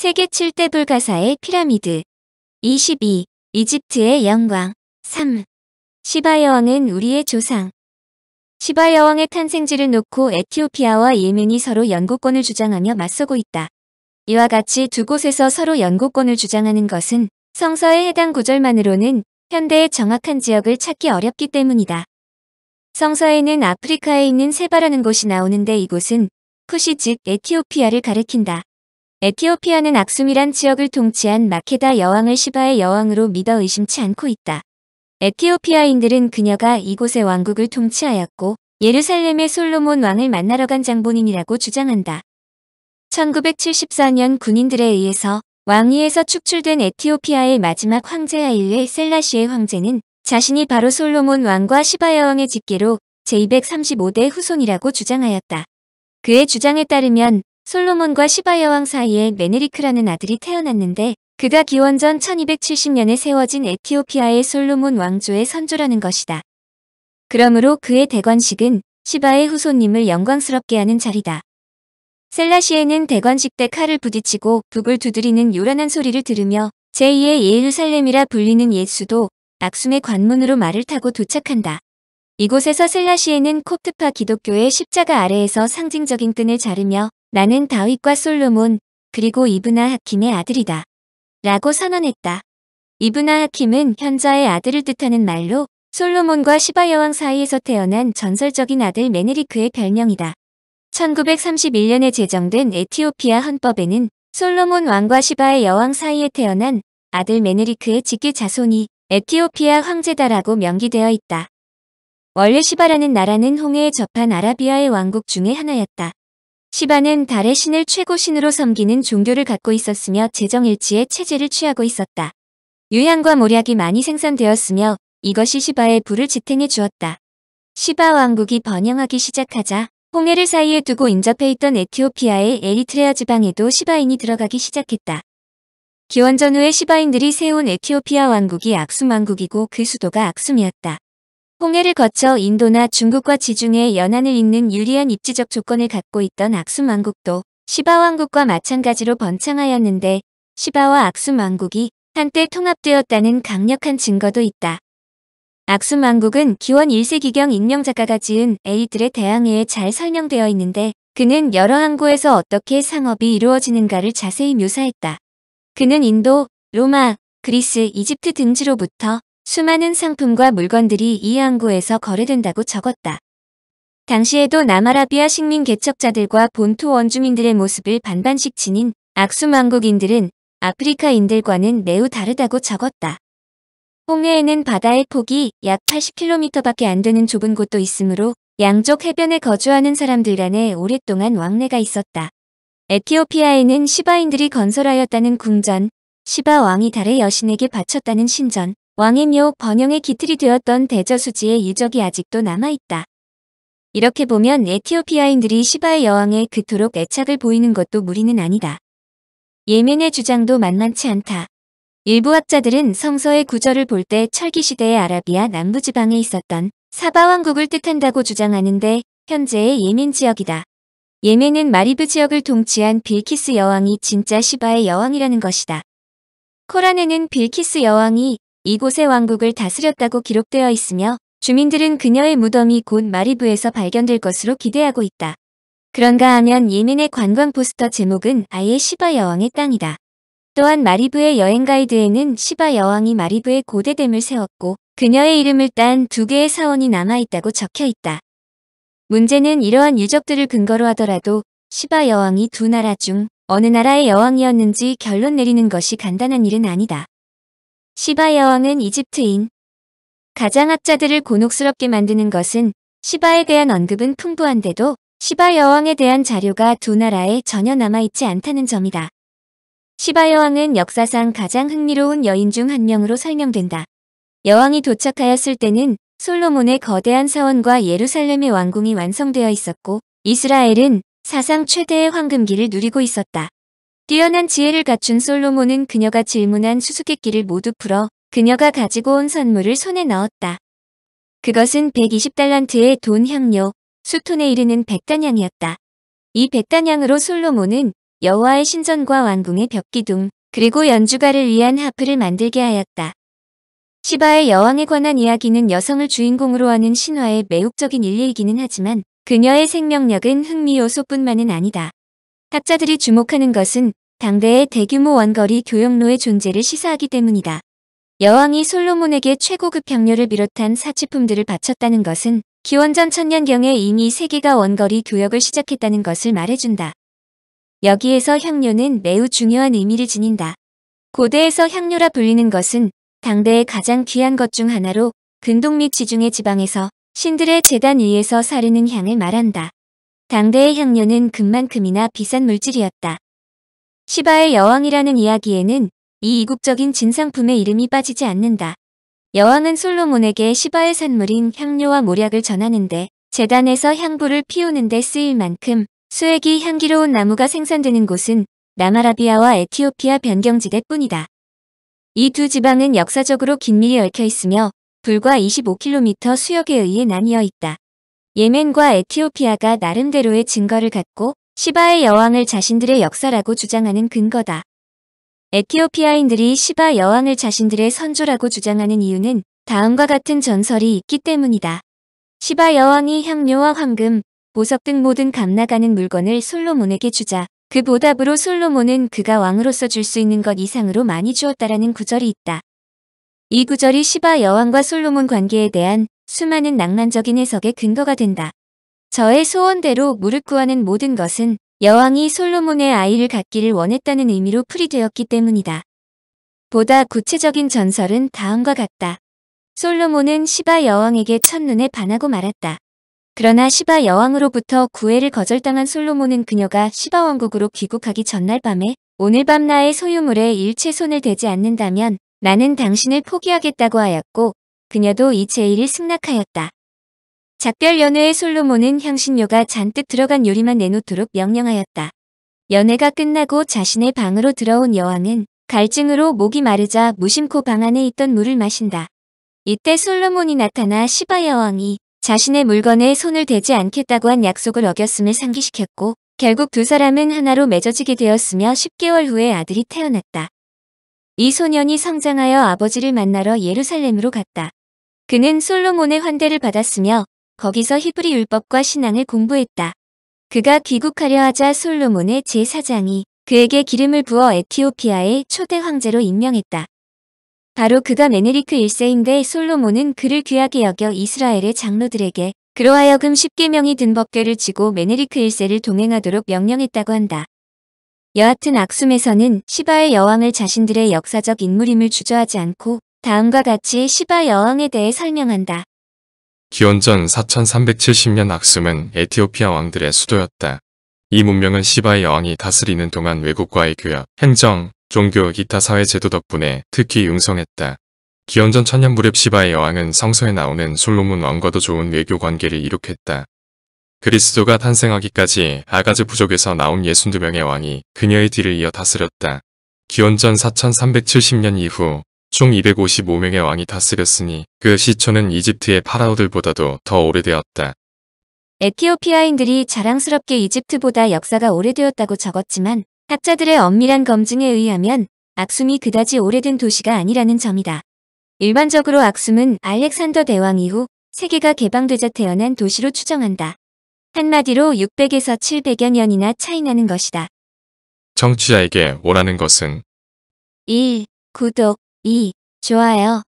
세계 7대 불가사의 피라미드 22. 이집트의 영광 3. 시바 여왕은 우리의 조상 시바 여왕의 탄생지를 놓고 에티오피아와 예멘이 서로 연고권을 주장하며 맞서고 있다. 이와 같이 두 곳에서 서로 연고권을 주장하는 것은 성서의 해당 구절만으로는 현대의 정확한 지역을 찾기 어렵기 때문이다. 성서에는 아프리카에 있는 세바라는 곳이 나오는데 이곳은 푸시 즉 에티오피아를 가리킨다. 에티오피아는 악숨이란 지역을 통치한 마케다 여왕을 시바의 여왕으로 믿어 의심치 않고 있다. 에티오피아인들은 그녀가 이곳의 왕국을 통치하였고 예루살렘의 솔로몬 왕을 만나러 간 장본인이라고 주장한다. 1974년 군인들에 의해서 왕위에서 축출된 에티오피아의 마지막 황제 하일레 셀라시의 황제는 자신이 바로 솔로몬 왕과 시바 여왕의 직계로 제235대 후손이라고 주장하였다. 그의 주장에 따르면 솔로몬과 시바 여왕 사이에 메네리크라는 아들이 태어났는데 그가 기원전 1270년에 세워진 에티오피아의 솔로몬 왕조의 선조라는 것이다. 그러므로 그의 대관식은 시바의 후손님을 영광스럽게 하는 자리다. 셀라시에는 대관식 때 칼을 부딪히고 북을 두드리는 요란한 소리를 들으며 제2의 예루살렘이라 불리는 예수도 악숨의 관문으로 말을 타고 도착한다. 이곳에서 셀라시에는 콥트파 기독교의 십자가 아래에서 상징적인 끈을 자르며 나는 다윗과 솔로몬 그리고 이브나 하킴의 아들이다. 라고 선언했다. 이브나 하킴은 현자의 아들을 뜻하는 말로 솔로몬과 시바 여왕 사이에서 태어난 전설적인 아들 메네리크의 별명이다. 1931년에 제정된 에티오피아 헌법에는 솔로몬 왕과 시바의 여왕 사이에 태어난 아들 메네리크의 직계 자손이 에티오피아 황제다라고 명기되어 있다. 원래 시바라는 나라는 홍해에 접한 아라비아의 왕국 중의 하나였다. 시바는 달의 신을 최고 신으로 섬기는 종교를 갖고 있었으며 재정일치의 체제를 취하고 있었다. 유향과 모략이 많이 생산되었으며 이것이 시바의 불을 지탱해 주었다. 시바 왕국이 번영하기 시작하자 홍해를 사이에 두고 인접해 있던 에티오피아의 에리트레아 지방에도 시바인이 들어가기 시작했다. 기원전 후에 시바인들이 세운 에티오피아 왕국이 악숨 왕국이고 그 수도가 악숨이었다. 홍해를 거쳐 인도나 중국과 지중해 연안을 잇는 유리한 입지적 조건을 갖고 있던 악숨 왕국도 시바 왕국과 마찬가지로 번창하였는데 시바와 악숨 왕국이 한때 통합되었다는 강력한 증거도 있다. 악숨 왕국은 기원 1세기경 인명작가가 지은 에이들의 대항해에 잘 설명되어 있는데 그는 여러 항구에서 어떻게 상업이 이루어지는가를 자세히 묘사했다. 그는 인도, 로마, 그리스, 이집트 등지로부터 수많은 상품과 물건들이 이 항구에서 거래된다고 적었다. 당시에도 남아라비아 식민 개척자들과 본토 원주민들의 모습을 반반씩 지닌 악숨 왕국인들은 아프리카인들과는 매우 다르다고 적었다. 홍해에는 바다의 폭이 약 80km밖에 안 되는 좁은 곳도 있으므로 양쪽 해변에 거주하는 사람들 간에 오랫동안 왕래가 있었다. 에티오피아에는 시바인들이 건설하였다는 궁전, 시바 왕이 달의 여신에게 바쳤다는 신전, 왕의 묘 번영의 기틀이 되었던 대저수지의 유적이 아직도 남아있다. 이렇게 보면 에티오피아인들이 시바의 여왕에 그토록 애착을 보이는 것도 무리는 아니다. 예멘의 주장도 만만치 않다. 일부 학자들은 성서의 구절을 볼 때 철기시대의 아라비아 남부지방에 있었던 사바왕국을 뜻한다고 주장하는데 현재의 예멘 지역이다. 예멘은 마리브 지역을 통치한 빌키스 여왕이 진짜 시바의 여왕이라는 것이다. 코란에는 빌키스 여왕이 이곳의 왕국을 다스렸다고 기록되어 있으며 주민들은 그녀의 무덤이 곧 마리브에서 발견될 것으로 기대하고 있다. 그런가 하면 예멘의 관광 포스터 제목은 아예 시바 여왕의 땅이다. 또한 마리브의 여행 가이드에는 시바 여왕이 마리브에 고대댐을 세웠고 그녀의 이름을 딴 두 개의 사원이 남아있다고 적혀 있다. 문제는 이러한 유적들을 근거로 하더라도 시바 여왕이 두 나라 중 어느 나라의 여왕이었는지 결론 내리는 것이 간단한 일은 아니다. 시바 여왕은 이집트인. 가장학자들을 곤혹스럽게 만드는 것은 시바에 대한 언급은 풍부한데도 시바 여왕에 대한 자료가 두 나라에 전혀 남아있지 않다는 점이다. 시바 여왕은 역사상 가장 흥미로운 여인 중 한 명으로 설명된다. 여왕이 도착하였을 때는 솔로몬의 거대한 사원과 예루살렘의 왕궁이 완성되어 있었고 이스라엘은 사상 최대의 황금기를 누리고 있었다. 뛰어난 지혜를 갖춘 솔로몬은 그녀가 질문한 수수께끼를 모두 풀어 그녀가 가지고 온 선물을 손에 넣었다. 그것은 120달란트의 돈 향료, 수톤에 이르는 백단향이었다. 이 백단향으로 솔로몬은 여호와의 신전과 왕궁의 벽기둥, 그리고 연주가를 위한 하프를 만들게 하였다. 시바의 여왕에 관한 이야기는 여성을 주인공으로 하는 신화의 매혹적인 인리이기는 하지만 그녀의 생명력은 흥미 요소뿐만은 아니다. 학자들이 주목하는 것은 당대의 대규모 원거리 교역로의 존재를 시사하기 때문이다. 여왕이 솔로몬에게 최고급 향료를 비롯한 사치품들을 바쳤다는 것은 기원전 천년경에 이미 세계가 원거리 교역을 시작했다는 것을 말해준다. 여기에서 향료는 매우 중요한 의미를 지닌다. 고대에서 향료라 불리는 것은 당대의 가장 귀한 것 중 하나로 근동 및 지중해 지방에서 신들의 재단 위에서 사르는 향을 말한다. 당대의 향료는 금만큼이나 비싼 물질이었다. 시바의 여왕이라는 이야기에는 이 이국적인 진상품의 이름이 빠지지 않는다. 여왕은 솔로몬에게 시바의 산물인 향료와 모략을 전하는데 재단에서 향부를 피우는 데 쓰일 만큼 수액이 향기로운 나무가 생산되는 곳은 남아라비아와 에티오피아 변경지대뿐이다. 이 두 지방은 역사적으로 긴밀히 얽혀 있으며 불과 25km 수역에 의해 나뉘어 있다. 예멘과 에티오피아가 나름대로의 증거를 갖고 시바의 여왕을 자신들의 역사라고 주장하는 근거다. 에티오피아인들이 시바 여왕을 자신들의 선조라고 주장하는 이유는 다음과 같은 전설이 있기 때문이다. 시바 여왕이 향료와 황금, 보석 등 모든 값나가는 물건을 솔로몬에게 주자 그 보답으로 솔로몬은 그가 왕으로서 줄 수 있는 것 이상으로 많이 주었다라는 구절이 있다. 이 구절이 시바 여왕과 솔로몬 관계에 대한 수많은 낭만적인 해석의 근거가 된다. 저의 소원대로 무릎 구하는 모든 것은 여왕이 솔로몬의 아이를 갖기를 원했다는 의미로 풀이되었기 때문이다. 보다 구체적인 전설은 다음과 같다. 솔로몬은 시바 여왕에게 첫눈에 반하고 말았다. 그러나 시바 여왕으로부터 구애를 거절당한 솔로몬은 그녀가 시바 왕국으로 귀국하기 전날 밤에 오늘 밤 나의 소유물에 일체 손을 대지 않는다면 나는 당신을 포기하겠다고 하였고 그녀도 이 제의를 승낙하였다. 작별 연회의 솔로몬은 향신료가 잔뜩 들어간 요리만 내놓도록 명령하였다. 연회가 끝나고 자신의 방으로 들어온 여왕은 갈증으로 목이 마르자 무심코 방 안에 있던 물을 마신다. 이때 솔로몬이 나타나 시바 여왕이 자신의 물건에 손을 대지 않겠다고 한 약속을 어겼음을 상기시켰고 결국 두 사람은 하나로 맺어지게 되었으며 10개월 후에 아들이 태어났다. 이 소년이 성장하여 아버지를 만나러 예루살렘으로 갔다. 그는 솔로몬의 환대를 받았으며 거기서 히브리 율법과 신앙을 공부했다. 그가 귀국하려 하자 솔로몬의 제사장이 그에게 기름을 부어 에티오피아의 초대 황제로 임명했다. 바로 그가 메네리크 1세인데 솔로몬은 그를 귀하게 여겨 이스라엘의 장로들에게 그로 하여금 10계명이 든 법궤를 지고 메네리크 1세를 동행하도록 명령했다고 한다. 여하튼 악숨에서는 시바의 여왕을 자신들의 역사적 인물임을 주저하지 않고 다음과 같이 시바 여왕에 대해 설명한다. 기원전 4370년 악숨은 에티오피아 왕들의 수도였다. 이 문명은 시바의 여왕이 다스리는 동안 외국과의 교역, 행정, 종교, 기타 사회 제도 덕분에 특히 융성했다. 기원전 천년 무렵 시바의 여왕은 성서에 나오는 솔로몬 왕과도 좋은 외교 관계를 이룩했다. 그리스도가 탄생하기까지 아가즈 부족에서 나온 62명의 왕이 그녀의 뒤를 이어 다스렸다. 기원전 4370년 이후 총 255명의 왕이 다스렸으니 그 시초는 이집트의 파라오들보다도 더 오래되었다. 에티오피아인들이 자랑스럽게 이집트보다 역사가 오래되었다고 적었지만 학자들의 엄밀한 검증에 의하면 악숨이 그다지 오래된 도시가 아니라는 점이다. 일반적으로 악숨은 알렉산더 대왕 이후 세계가 개방되자 태어난 도시로 추정한다. 한마디로 600에서 700여 년이나 차이나는 것이다. 청취자에게 원하는 것은 1. 구독 2. 좋아요